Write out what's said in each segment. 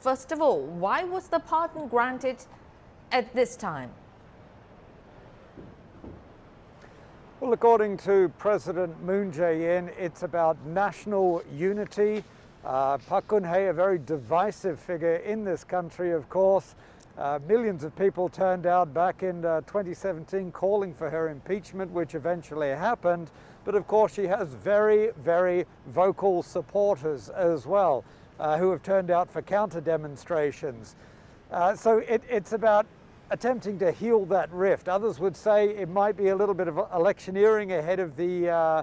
First of all, why was the pardon granted at this time? Well, according to President Moon Jae-in, it's about national unity. Uh, Park Geun-hye, a very divisive figure in this country, of course. Uh, millions of people turned out back in uh, 2017 calling for her impeachment, which eventually happened. But of course, she has very, very vocal supporters as well, uh, who have turned out for counter demonstrations. Uh, so it, it's about attempting to heal that rift. Others would say it might be a little bit of electioneering ahead of the, uh,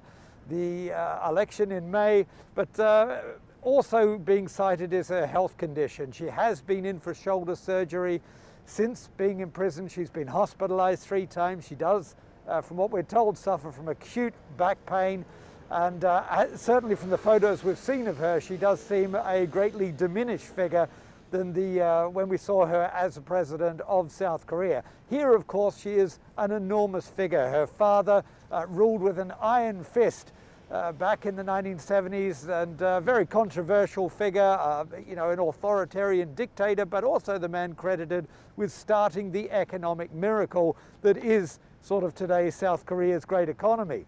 the uh, election in May, but uh, also being cited as a health condition. She has been in for shoulder surgery since being in prison. She's been hospitalized three times. She does, uh, from what we're told, suffer from acute back pain. And uh, certainly from the photos we've seen of her, she does seem a greatly diminished figure than the, uh, when we saw her as a president of South Korea. Here, of course, she is an enormous figure. Her father uh, ruled with an iron fist uh, back in the 1970s and a very controversial figure, uh, you know, an authoritarian dictator, but also the man credited with starting the economic miracle that is sort of today's South Korea's great economy.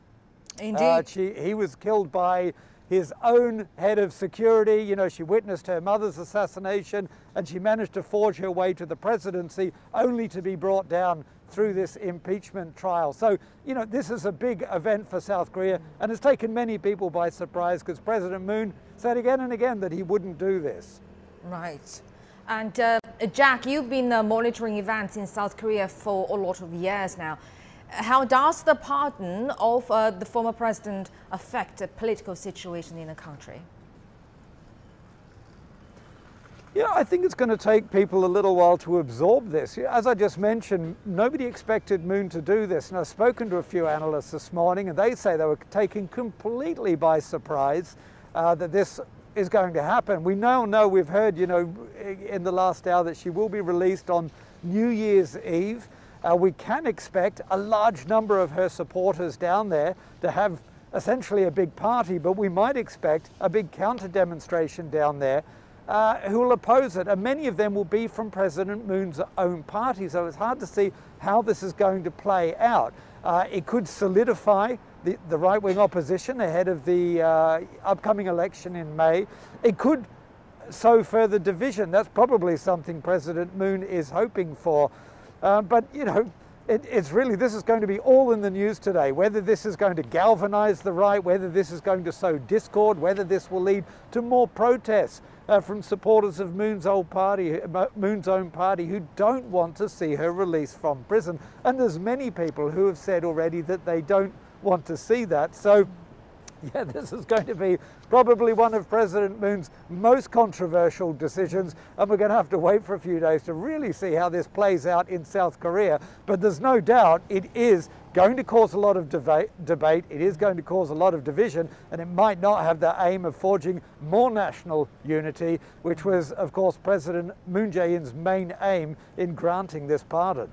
Indeed. Uh, she, he was killed by his own head of security. You know, she witnessed her mother's assassination and she managed to forge her way to the presidency only to be brought down through this impeachment trial. So, you know, this is a big event for South Korea and it's taken many people by surprise because President Moon said again and again that he wouldn't do this. Right. And uh, Jack, you've been uh, monitoring events in South Korea for a lot of years now. How does the pardon of uh, the former president affect the political situation in the country? Yeah, I think it's going to take people a little while to absorb this. As I just mentioned, nobody expected Moon to do this. And I've spoken to a few analysts this morning, and they say they were taken completely by surprise uh, that this is going to happen. We now know, we've heard, you know, in the last hour that she will be released on New Year's Eve. Uh, we can expect a large number of her supporters down there to have essentially a big party, but we might expect a big counter demonstration down there uh, who will oppose it. And many of them will be from President Moon's own party. So it's hard to see how this is going to play out. Uh, it could solidify the, the right wing opposition ahead of the uh, upcoming election in May. It could sow further division. That's probably something President Moon is hoping for. Uh, but, you know, it, it's really, this is going to be all in the news today. Whether this is going to galvanize the right, whether this is going to sow discord, whether this will lead to more protests uh, from supporters of Moon's old party, uh, Moon's own party, who don't want to see her released from prison. And there's many people who have said already that they don't want to see that. So yeah, this is going to be probably one of President Moon's most controversial decisions, and we're going to have to wait for a few days to really see how this plays out in South Korea. But there's no doubt it is going to cause a lot of debate, it is going to cause a lot of division, and it might not have the aim of forging more national unity, which was, of course, President Moon Jae-in's main aim in granting this pardon.